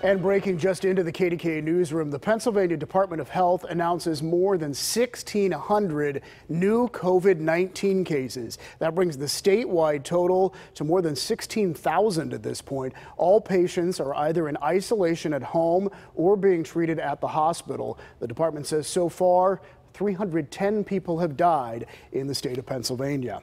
And breaking just into the KDKA newsroom, the Pennsylvania Department of Health announces more than 1,600 new COVID 19 cases. That brings the statewide total to more than 16,000 at this point. All patients are either in isolation at home or being treated at the hospital. The department says so far, 310 people have died in the state of Pennsylvania.